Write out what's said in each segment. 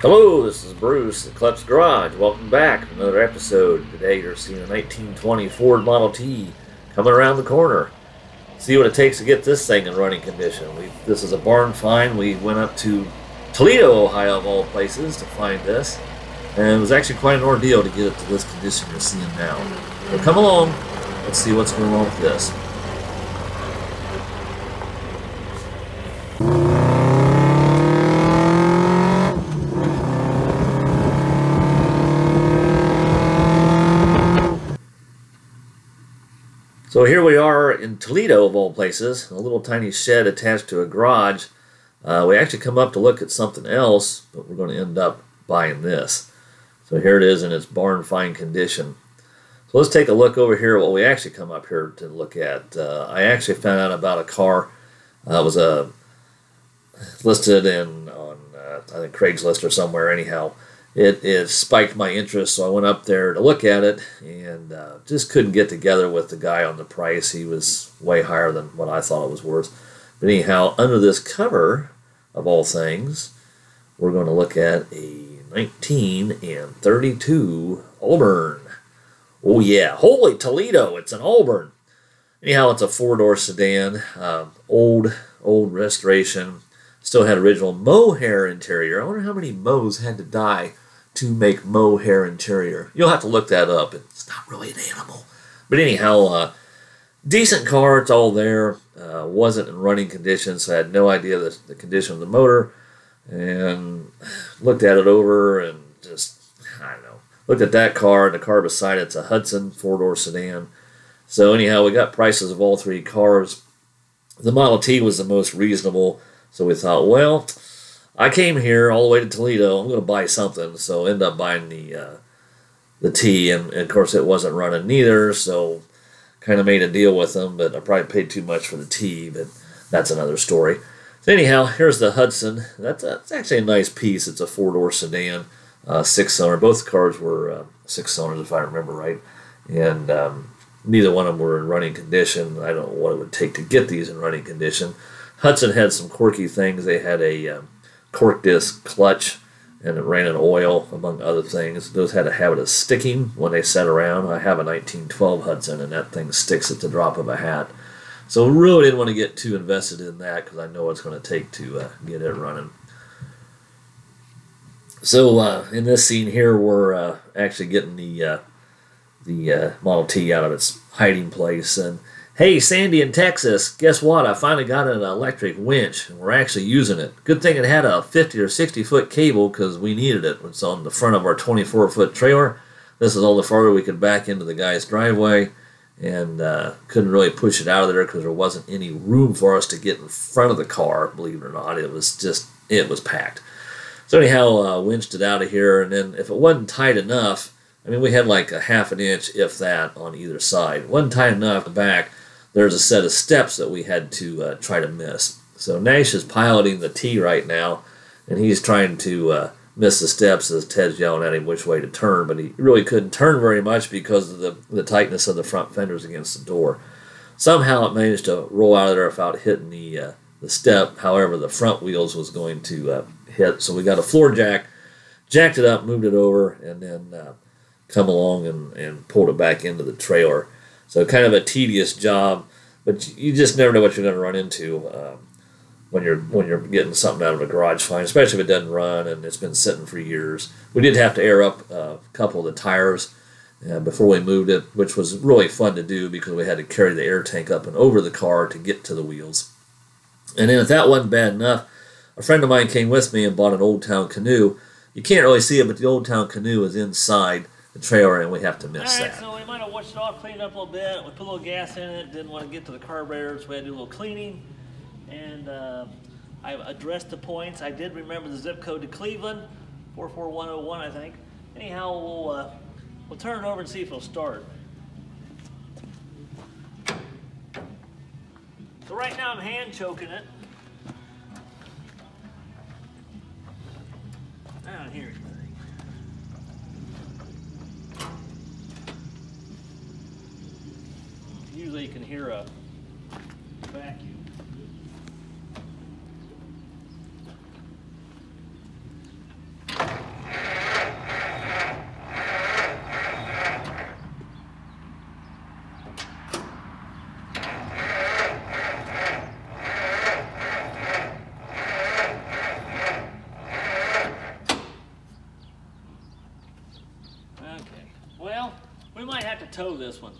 Hello, this is Bruce at Kleps Garage. Welcome back to another episode. Today you're seeing a 1920 Ford Model T coming around the corner. See what it takes to get this thing in running condition. We, this is a barn find. We went up to Toledo, Ohio, of all places, to find this. And it was actually quite an ordeal to get it to this condition you're seeing now. So come along. Let's see what's going on with this. So here we are in Toledo, of all places, a little tiny shed attached to a garage. Uh, we actually come up to look at something else, but we're going to end up buying this. So here it is in its barn fine condition. So let's take a look over here at what we actually come up here to look at. Uh, I actually found out about a car. Uh, it was uh, listed in on uh, I think Craigslist or somewhere. Anyhow, it, it spiked my interest, so I went up there to look at it and uh, just couldn't get together with the guy on the price. He was way higher than what I thought it was worth. But anyhow, under this cover of all things, we're going to look at a 19 and 32 Auburn. Oh yeah, holy Toledo! It's an Auburn. Anyhow, it's a four-door sedan, um, old, old restoration. Still had original mohair interior. I wonder how many mows had to die to make mohair interior. You'll have to look that up. It's not really an animal. But anyhow, uh, decent car. It's all there. Uh, wasn't in running condition, so I had no idea the, the condition of the motor. And looked at it over and just, I don't know. Looked at that car and the car beside it. It's a Hudson four-door sedan. So anyhow, we got prices of all three cars. The Model T was the most reasonable. So we thought, well, I came here all the way to Toledo. I'm going to buy something, so end up buying the uh, the T, and, and, of course it wasn't running neither. So kind of made a deal with them, but I probably paid too much for the T. But that's another story. So anyhow, here's the Hudson. That's, that's actually a nice piece. It's a four door sedan, uh, six cylinder. Both cars were uh, six cylinders, if I remember right, and um, neither one of them were in running condition. I don't know what it would take to get these in running condition. Hudson had some quirky things. They had a um, cork disc clutch and it ran in oil, among other things. Those had a habit of sticking when they set around. I have a 1912 Hudson, and that thing sticks at the drop of a hat. So really didn't want to get too invested in that because I know what it's going to take to uh, get it running. So uh, in this scene here, we're uh, actually getting the uh, the uh, Model T out of its hiding place, and Hey, Sandy in Texas, guess what? I finally got an electric winch, and we're actually using it. Good thing it had a 50 or 60 foot cable because we needed it. It's on the front of our 24 foot trailer. This is all the farther we could back into the guy's driveway, and uh, couldn't really push it out of there because there wasn't any room for us to get in front of the car. Believe it or not, it was just it was packed. So anyhow, uh, winched it out of here, and then if it wasn't tight enough, I mean, we had like a half an inch, if that, on either side. Wasn't tight enough the back there's a set of steps that we had to uh, try to miss. So Nash is piloting the T right now, and he's trying to uh, miss the steps as Ted's yelling at him which way to turn, but he really couldn't turn very much because of the, the tightness of the front fenders against the door. Somehow it managed to roll out of there without hitting the, uh, the step. However, the front wheels was going to uh, hit, so we got a floor jack, jacked it up, moved it over, and then uh, come along and, and pulled it back into the trailer. So kind of a tedious job, but you just never know what you're going to run into um, when you're when you're getting something out of a garage find, especially if it doesn't run and it's been sitting for years. We did have to air up a couple of the tires uh, before we moved it, which was really fun to do because we had to carry the air tank up and over the car to get to the wheels. And then if that wasn't bad enough, a friend of mine came with me and bought an Old Town canoe. You can't really see it, but the Old Town canoe is inside the trailer, and we have to miss right, that. So washed it off, cleaned it up a little bit. We put a little gas in it. Didn't want to get to the carburetor, so we had to do a little cleaning. And uh, I addressed the points. I did remember the zip code to Cleveland, 44101, I think. Anyhow, we'll uh, we'll turn it over and see if it'll start. So right now I'm hand choking it. I don't hear anything. usually you can hear a vacuum. Okay. Well, we might have to tow this one.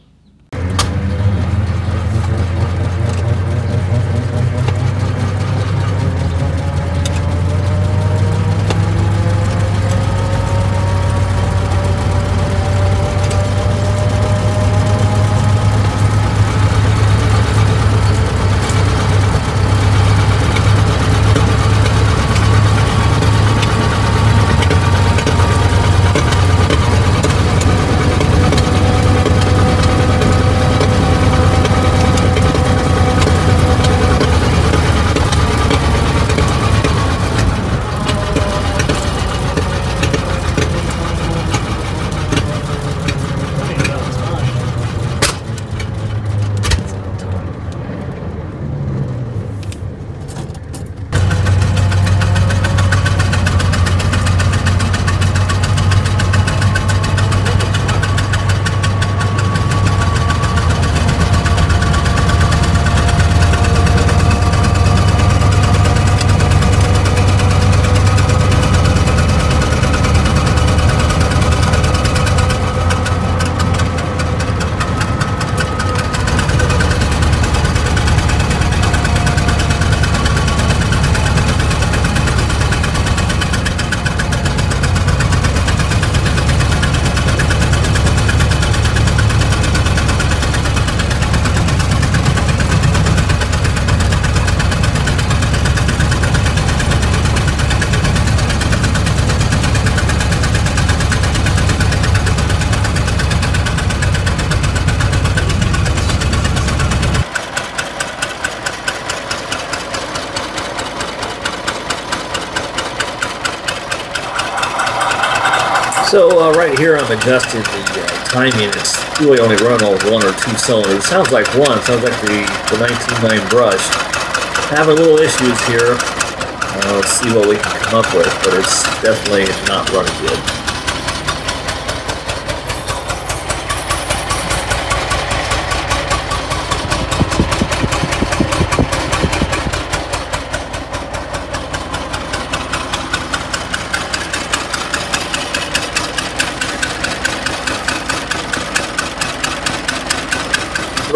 So uh, right here I'm adjusting the uh, timing. It's really only run on one or two cylinders. It Sounds like one. Sounds like the, the 199 brush. Having a little issues here. Uh, let's see what we can come up with, but it's definitely not running good.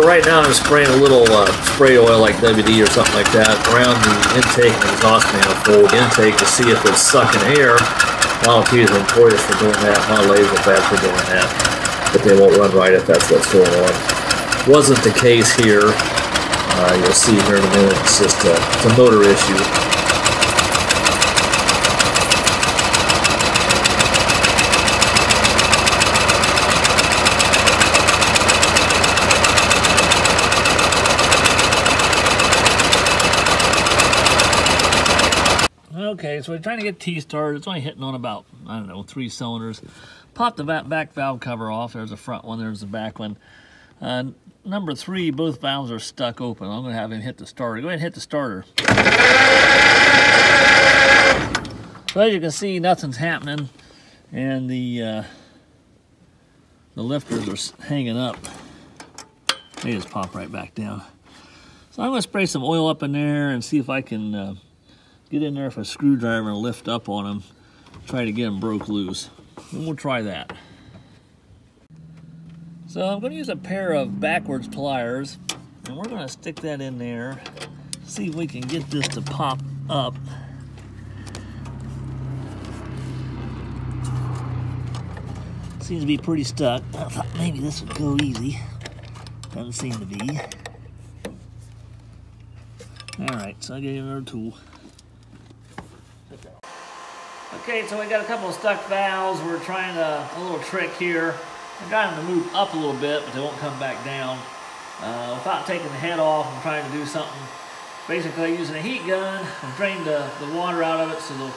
But right now I'm spraying a little uh, spray oil like WD or something like that around the intake and exhaust manifold intake to see if it's sucking air. Model T is notorious for doing that. Model A is bad for doing that. But they won't run right if that's what's going on. Wasn't the case here. Uh, you'll see here in a minute. It's just a, it's a motor issue. Okay, so we're trying to get T started. It's only hitting on about, I don't know, three cylinders. Pop the back valve cover off. There's the front one, there's the back one. Uh, number three, both valves are stuck open. I'm going to have him hit the starter. Go ahead and hit the starter. So as you can see, nothing's happening. And the, uh, the lifters are hanging up. They just pop right back down. So I'm to spray some oil up in there and see if I can uh, get in there with a screwdriver and lift up on them, try to get them broke loose. And we'll try that. So I'm going to use a pair of backwards pliers, and we're going to stick that in there, see if we can get this to pop up. Seems to be pretty stuck. I thought maybe this would go easy. Doesn't seem to be. Alright, so I gave you another tool. Okay, so we got a couple of stuck valves. We're trying a, a little trick here. I got them to move up a little bit, but they won't come back down. Uh, without taking the head off, I'm trying to do something. Basically, using a heat gun, I've drained the, the water out of it so the,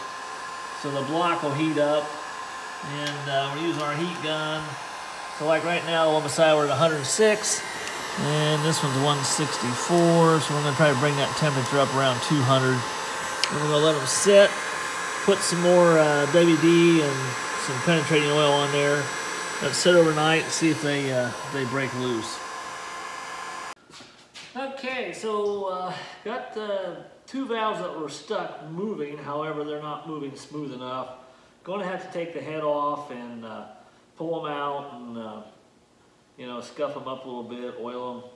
so the block will heat up. And uh, we're using our heat gun. So like right now, the one beside we're at 106. And this one's 164, so we're gonna try to bring that temperature up around 200. Then we're gonna let them sit, put some more uh, WD and some penetrating oil on there. Let it sit overnight and see if they uh, they break loose. Okay, so uh, got the two valves that were stuck moving. However, they're not moving smooth enough. Going to have to take the head off and uh, pull them out and uh, you know, scuff them up a little bit, oil them,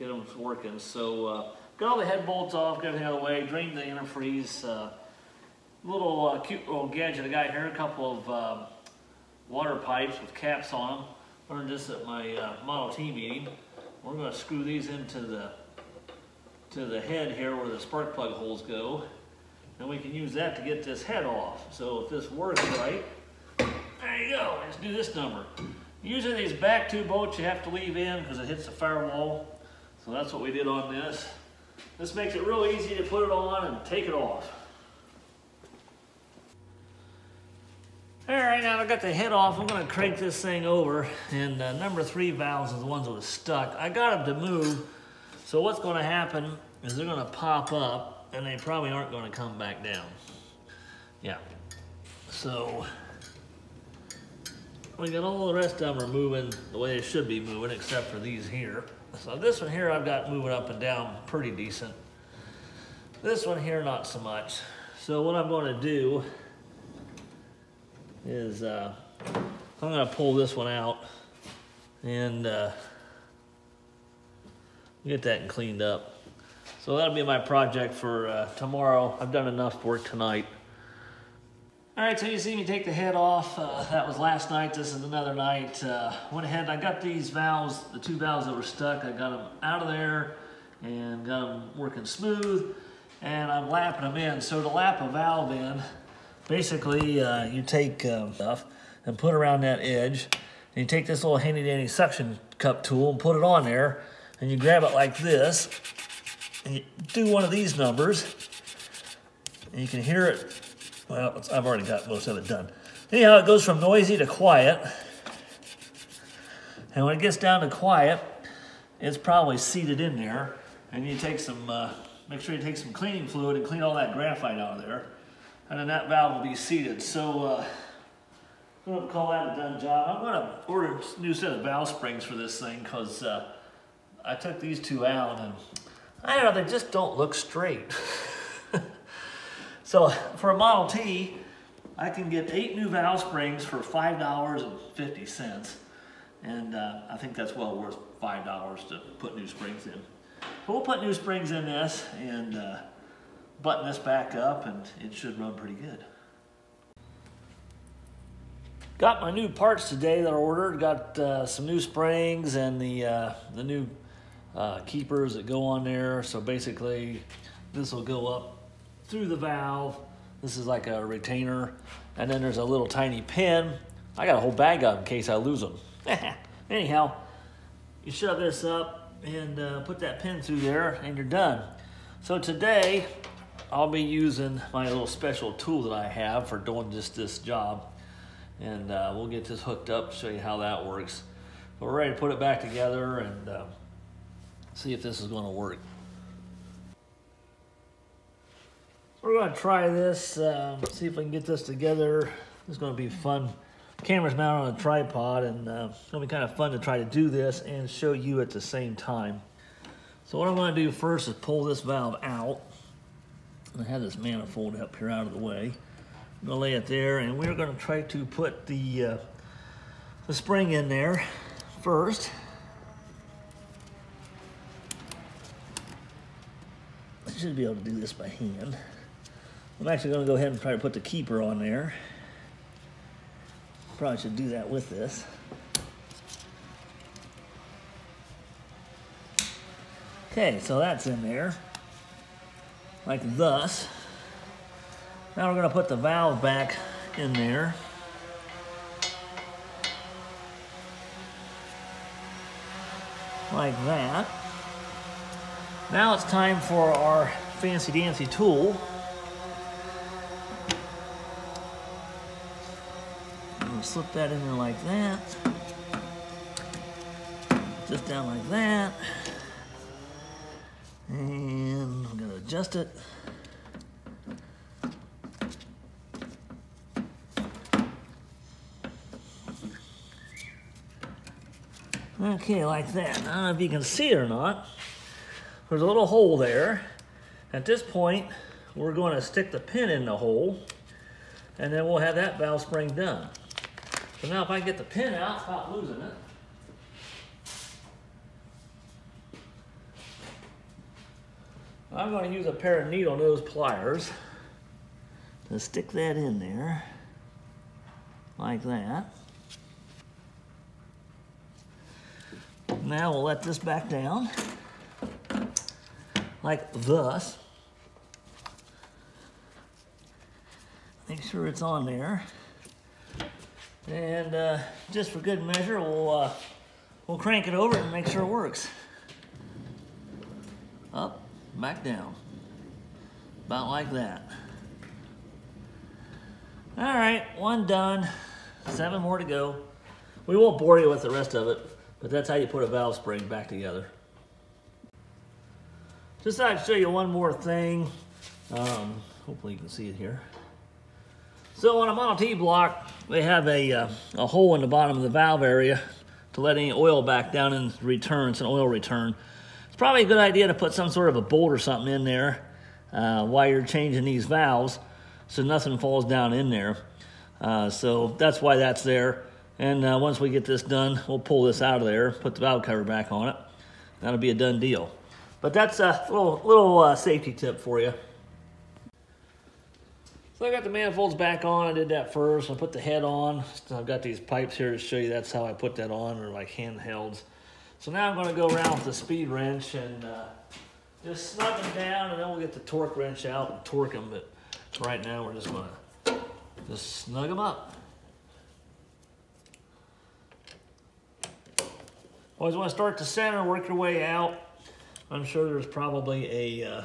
get them working. So uh, got all the head bolts off, got everything out of the way, drained the antifreeze. Little uh, cute little gadget I got here, a couple of uh, water pipes with caps on them. Learned this at my uh, Model T meeting. We're going to screw these into the to the head here where the spark plug holes go. And we can use that to get this head off. So if this works right, there you go, let's do this number. Usually these back two bolts you have to leave in because it hits the firewall. So that's what we did on this. This makes it real easy to put it on and take it off. All right, now I got the head off. I'm gonna crank this thing over, and uh, number three valves are the ones that was stuck. I got them to move, so what's gonna happen is they're gonna pop up, and they probably aren't gonna come back down. Yeah, so we got all the rest of them are moving the way they should be moving, except for these here. So this one here I've got moving up and down pretty decent. This one here, not so much. So what I'm gonna do is uh, I'm gonna pull this one out and uh, get that cleaned up. So that'll be my project for uh, tomorrow. I've done enough work tonight. All right, so you see me take the head off. Uh, that was last night. This is another night. Uh, went ahead I got these valves, the two valves that were stuck. I got them out of there and got them working smooth. And I'm lapping them in. So to lap a valve in, basically uh, you take uh, stuff and put around that edge. And you take this little handy dandy suction cup tool and put it on there. And you grab it like this. And you do one of these numbers. And you can hear it well, I've already got most of it done. Anyhow, it goes from noisy to quiet. And when it gets down to quiet, it's probably seated in there. And you take some, uh, make sure you take some cleaning fluid and clean all that graphite out of there. And then that valve will be seated. So uh, I'm gonna call that a done job. I'm gonna order a new set of valve springs for this thing because uh, I took these two out and I don't know, they just don't look straight. So for a Model T, I can get eight new valve springs for $5.50. And uh, I think that's well worth $5 to put new springs in. So we'll put new springs in this and uh, button this back up and it should run pretty good. Got my new parts today that I ordered. Got uh, some new springs and the, uh, the new uh, keepers that go on there. So basically this will go up through the valve. This is like a retainer. And then there's a little tiny pin. I got a whole bag of in case I lose them. Anyhow, you shove this up and uh, put that pin through there and you're done. So today, I'll be using my little special tool that I have for doing just this job. And uh, we'll get this hooked up, show you how that works. But we're ready to put it back together and uh, see if this is gonna work. We're gonna try this, um, see if I can get this together. It's gonna be fun. Camera's mounted on a tripod and uh, it's gonna be kind of fun to try to do this and show you at the same time. So what I'm gonna do first is pull this valve out. I have this manifold up here out of the way. I'm gonna lay it there and we're gonna try to put the, uh, the spring in there first. I should be able to do this by hand. I'm actually going to go ahead and try to put the keeper on there. Probably should do that with this. Okay, so that's in there, like thus. Now we're going to put the valve back in there. Like that. Now it's time for our fancy dancy tool. slip that in there like that. Just down like that. And gonna adjust it. Okay, like that. I don't know if you can see it or not. There's a little hole there. At this point, we're going to stick the pin in the hole, and then we'll have that valve spring done. So now if I get the pin out without losing it, I'm going to use a pair of needle nose pliers to stick that in there like that. Now we'll let this back down like thus. Make sure it's on there. And uh, just for good measure, we'll, uh, we'll crank it over and make sure it works. Back down. About like that. All right, one done. Seven more to go. We won't bore you with the rest of it, but that's how you put a valve spring back together. Just thought I'd show you one more thing. Um, hopefully you can see it here. So on a Model T block, they have a, uh, a hole in the bottom of the valve area to let any oil back down and return. It's an oil return. It's probably a good idea to put some sort of a bolt or something in there uh, while you're changing these valves so nothing falls down in there. Uh, so that's why that's there. And uh, once we get this done, we'll pull this out of there, put the valve cover back on it. That'll be a done deal. But that's a little, little uh, safety tip for you. So I got the manifolds back on. I did that first. I put the head on. So I've got these pipes here to show you that's how I put that on, or like handhelds. So now I'm going to go around with the speed wrench and uh, just snug them down, and then we'll get the torque wrench out and torque them. But right now we're just going to just snug them up. Always want to start the center, work your way out. I'm sure there's probably a uh,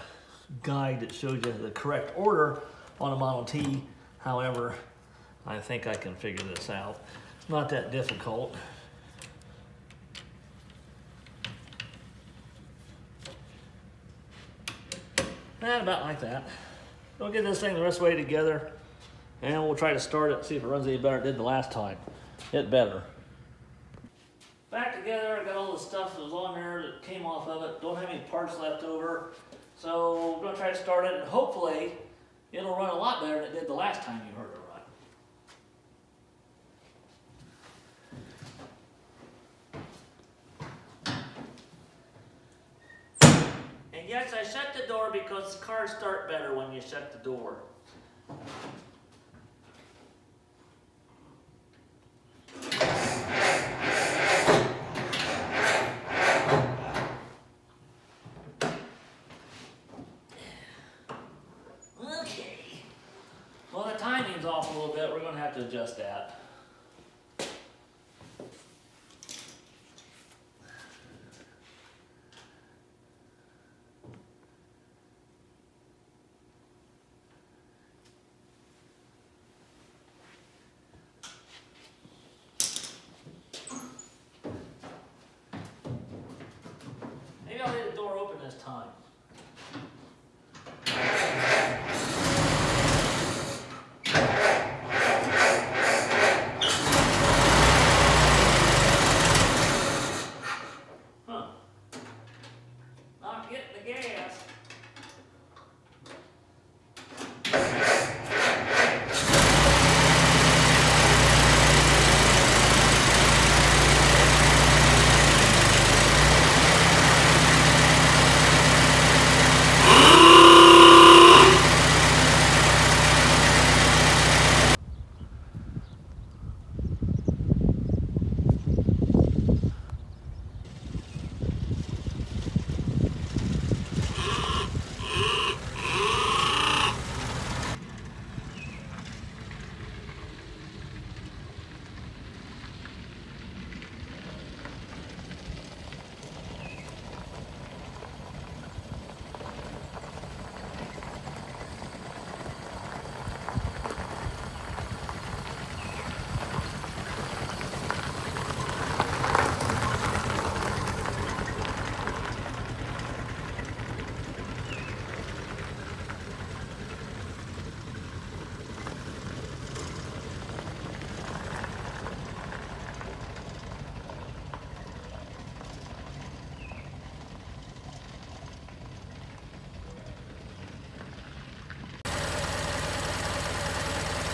guide that shows you the correct order on a Model T. However, I think I can figure this out. It's not that difficult. And about like that. We'll get this thing the rest of the way together and we'll try to start it, see if it runs any better it did the last time. It better. Back together, I got all the stuff that was on there that came off of it. Don't have any parts left over. So we're gonna try to start it and hopefully it'll run a lot better than it did the last time you heard it run. And yes, I shut the because cars start better when you shut the door. Okay. Well, the timing's off a little bit. We're going to have to adjust that. Maybe I'll leave the door open this time.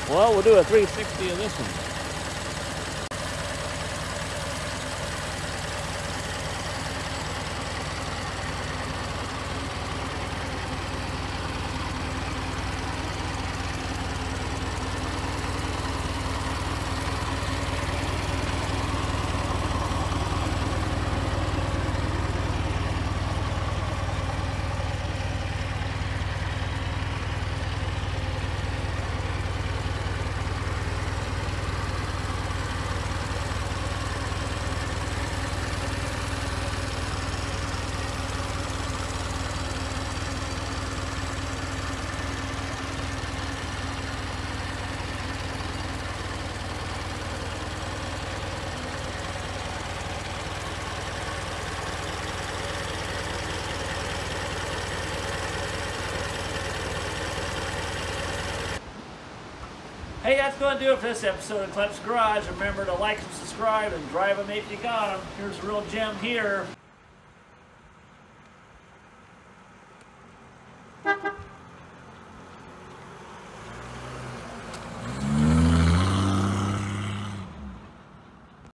Well, we'll do a 360 of this one. Hey, that's going to do it for this episode of Kleps Garage. Remember to like and subscribe and drive them if you got them. Here's a real gem here.